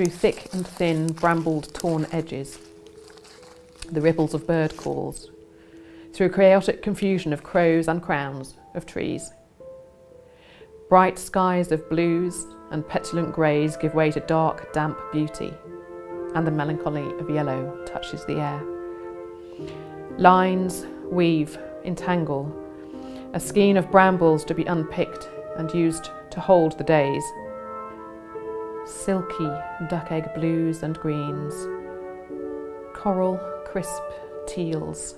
through thick and thin, brambled, torn edges, the ripples of bird calls, through chaotic confusion of crows and crowns of trees. Bright skies of blues and petulant greys give way to dark, damp beauty, and the melancholy of yellow touches the air. Lines weave, entangle, a skein of brambles to be unpicked and used to hold the days. Silky duck egg blues and greens, coral crisp teals,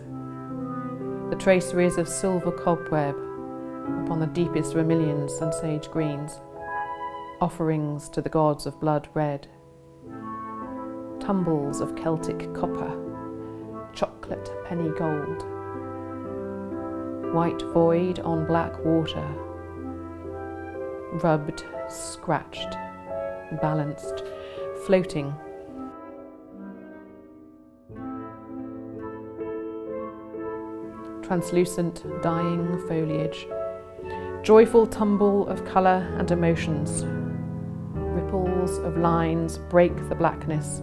the traceries of silver cobweb upon the deepest vermilions and sage greens, offerings to the gods of blood red, tumbles of Celtic copper, chocolate penny gold, white void on black water, rubbed, scratched, balanced, floating. Translucent, dying foliage, joyful tumble of colour and emotions. Ripples of lines break the blackness,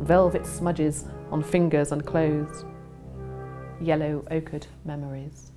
velvet smudges on fingers and clothes, yellow ochred memories.